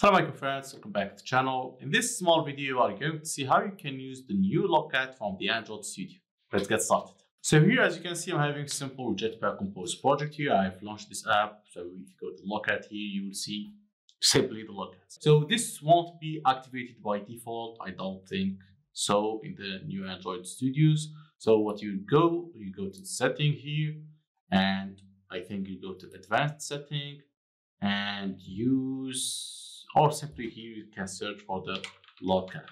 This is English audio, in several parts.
Assalamu alaikum friends, welcome back to the channel. In this small video, I'm going to see how you can use the new Logcat from the Android Studio. Let's get started. So here, as you can see, I'm having a simple Jetpack Compose project here. I've launched this app. So if you go to Logcat here, you will see simply the Logcat. So this won't be activated by default. I don't think so in the new Android Studios. So what you go, you go to setting here and I think you go to advanced setting and use, or simply here you can search for the Logcat.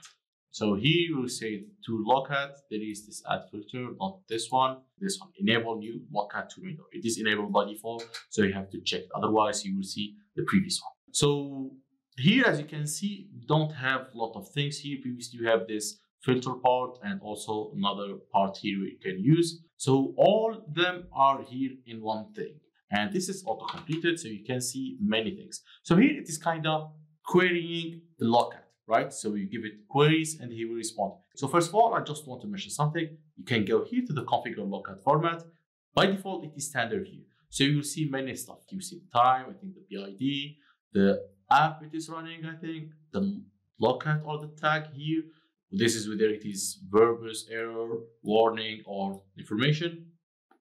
So here you say to Logcat, there is this add filter, not this one, this one, enable new Logcat to window. It is enabled by default, so you have to check. Otherwise, you will see the previous one. So here, as you can see, don't have a lot of things here. Previously, you have this filter part and also another part here you can use. So all them are here in one thing. And this is auto completed, so you can see many things. So here it is kind of querying the Logcat, right? So you give it queries and he will respond. So first of all, I just want to mention something. You can go here to the configure Logcat format. By default, it is standard here. So you will see many stuff. You see the time, I think the PID, the app it is running, I think, the Logcat or the tag here. This is whether it is verbose error, warning, or information,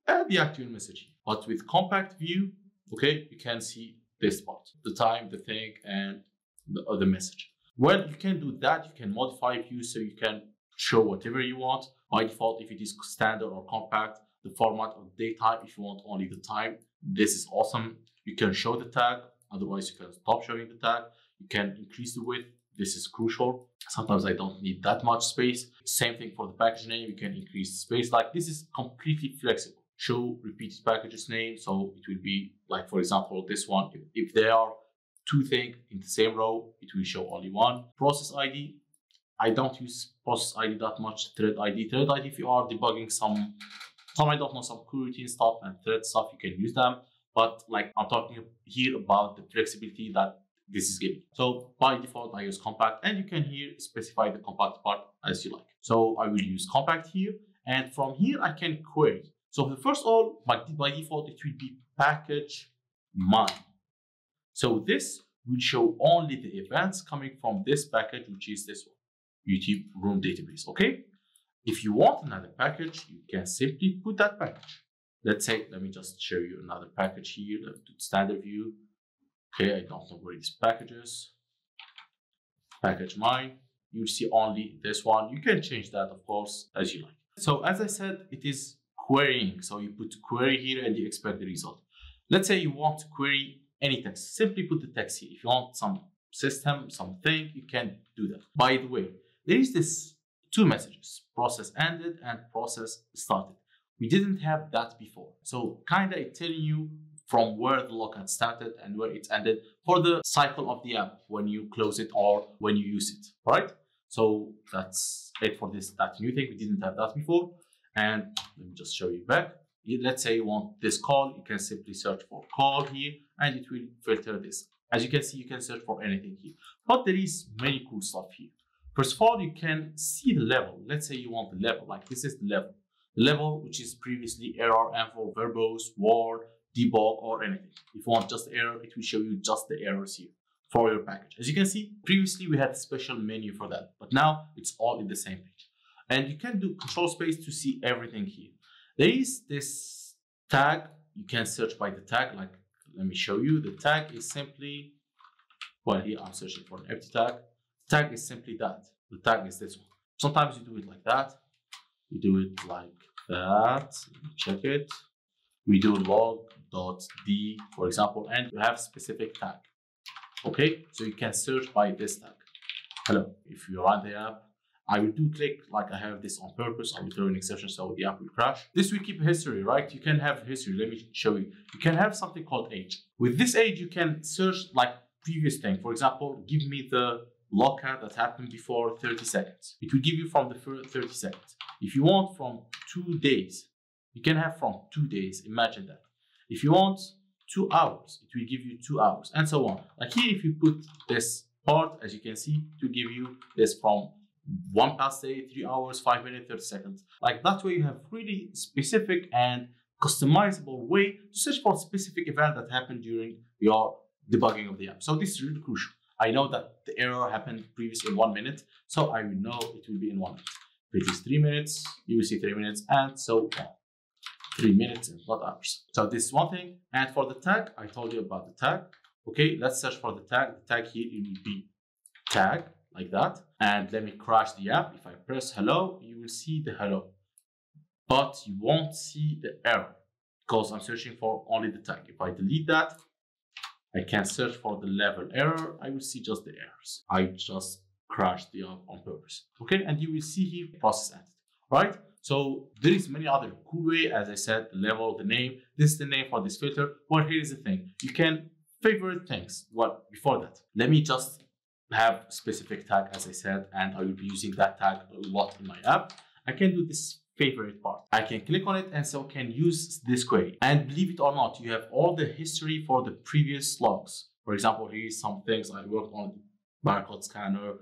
and the actual message. But with compact view, okay, you can see this part, the time, the thing, and the other message. Well, you can do that. You can modify view so you can show whatever you want. By default, if it is standard or compact, the format of daytime, if you want only the time, this is awesome. You can show the tag, otherwise you can stop showing the tag. You can increase the width. This is crucial. Sometimes I don't need that much space. Same thing for the package name. You can increase the space. Like this is completely flexible. Show repeated packages name. So it will be like, for example, this one. If, if there are two things in the same row, it will show only one. Process ID. I don't use process ID that much. Thread ID. Thread ID, if you are debugging some, some I don't know, some coroutine stuff and thread stuff, you can use them. But like I'm talking here about the flexibility that this is giving. So by default, I use compact and you can here specify the compact part as you like. So I will use compact here and from here I can query. So first of all, by, default, it will be package mine. So this will show only the events coming from this package, which is this one, YouTube room database, okay? If you want another package, you can simply put that package. Let's say, let me just show you another package here, the standard view. Okay, I don't know where these packages. Package mine. You see only this one. You can change that, of course, as you like. So as I said, it is querying. So you put query here and you expect the result. Let's say you want to query any text. Simply put the text here. If you want some system, something, you can do that. By the way, there is this two messages, process ended and process started. We didn't have that before. So kind of telling you from where the logcat started and where it ended for the cycle of the app when you close it or when you use it, right? So that's it for this that new thing. We didn't have that before. And let me just show you back. Let's say you want this call, you can simply search for call here and it will filter this. As you can see, you can search for anything here. But there is many cool stuff here. First of all, you can see the level. Let's say you want the level, like this is the level. The level, which is previously error, info, verbose, word, debug, or anything. If you want just error, it will show you just the errors here for your package. As you can see, previously we had a special menu for that, but now it's all in the same page. And you can do control space to see everything here. There is this tag, you can search by the tag, like let me show you. The tag is simply, well here I'm searching for an empty tag. Tag is simply that. The tag is this one. Sometimes you do it like that. You do it like that. Check it. We do log dot d, for example, and you have specific tag. Okay, so you can search by this tag. Hello, if you run the app, I will do click like I have this on purpose. I will throw an exception so the app will crash. This will keep history, right? You can have history. Let me show you. You can have something called age. With this age, you can search like previous thing. For example, give me the logcat that happened before 30 seconds. It will give you from the first 30 seconds. If you want from two days, you can have from two days. Imagine that. If you want two hours, it will give you two hours and so on. Like here, if you put this part, as you can see, to give you this from one past day, three hours, five minutes, 30 seconds. Like that way you have really specific and customizable way to search for specific event that happened during your debugging of the app. So this is really crucial. I know that the error happened previously in one minute, so I will know it will be in one minute. If three minutes, you will see three minutes, and so on. Three minutes and what hours. So this is one thing. And for the tag, I told you about the tag. Okay, let's search for the tag. The tag here it will be tag like that. And let me crash the app. If I press hello, you will see the hello. But you won't see the error because I'm searching for only the tag. If I delete that, I can search for the level error. I will see just the errors. I just crashed the app on purpose. Okay, and you will see here process ended. Right? So there is many other cool way. As I said, the level, the name. This is the name for this filter. Well, here is the thing. You can favorite things. What before that? Let me just have specific tag as I said, and I will be using that tag a lot in my app. I can do this favorite part. I can click on it and so can use this query. And believe it or not, you have all the history for the previous logs. For example, here is some things I worked on barcode scanner,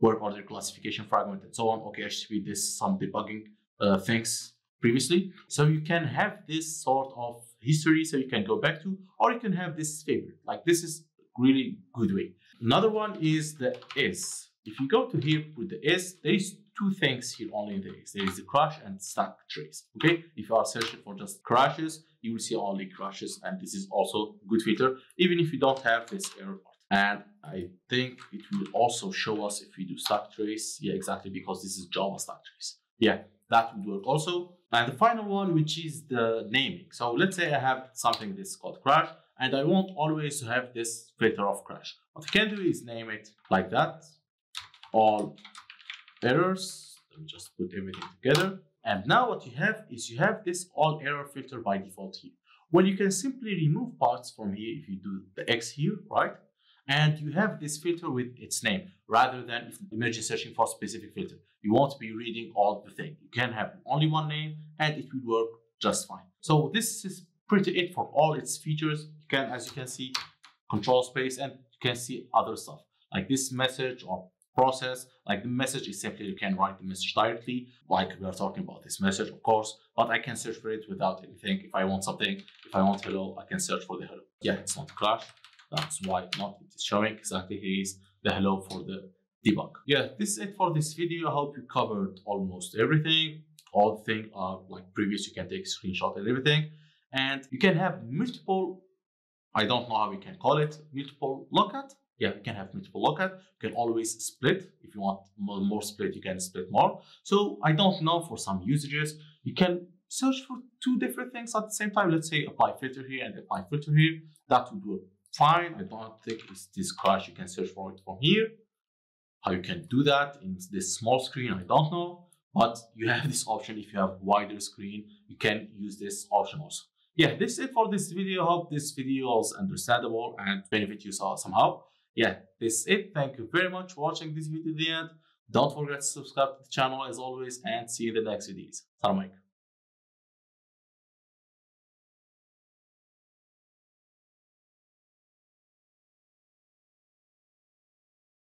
work order classification fragment, and so on. Okay, HTTP, this some debugging uh, things previously. So you can have this sort of history so you can go back to, or you can have this favorite. Like this is really good way. Another one is the S. If you go to here with the S, there is two things here only in the S. There is the crash and stack trace. Okay, if you are searching for just crashes, you will see only crashes, and this is also good filter, even if you don't have this error part. And I think it will also show us if we do stack trace. Yeah, exactly, because this is Java stack trace. Yeah, that would work also. And the final one, which is the naming. So let's say I have something that's called crash, and I want always to have this filter of crash. What I can do is name it like that, all errors. Let me just put everything together. And now what you have is you have this all error filter by default here. Well, you can simply remove parts from here if you do the X here, right? And you have this filter with its name rather than if imagine searching for a specific filter. You won't be reading all the thing. You can have only one name and it will work just fine. So this is pretty it for all its features. You can, as you can see, control space and you can see other stuff like this message or process. Like the message is simply you can write the message directly, like we are talking about this message, of course, but I can search for it without anything. If I want something, if I want hello, I can search for the hello. Yeah, it's not crash. That's why not it is showing exactly here is the hello for the debug. Yeah, this is it for this video. I hope you covered almost everything. All things are like previous, you can take screenshot and everything. And you can have multiple, I don't know how we can call it, multiple Logcat yeah, you can have multiple Logcat. You can always split. If you want more, split, you can split more. So I don't know for some usages, you can search for two different things at the same time. Let's say apply filter here and apply filter here. That would work fine. I don't think it's this crash. You can search for it from here. How you can do that in this small screen, I don't know. But you have this option if you have wider screen, you can use this option also. Yeah, this is it for this video. Hope this video was understandable and benefit you somehow yeah, this is it. Thank you very much for watching this video to the end. Don't forget to subscribe to the channel as always and see you in the next videos. Salam